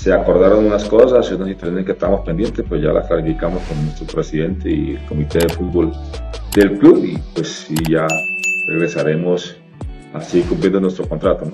se acordaron unas cosas, y unas situaciones que estábamos pendientes, pues ya las clarificamos con nuestro presidente y el comité de fútbol del club y pues ya regresaremos así cumpliendo nuestro contrato.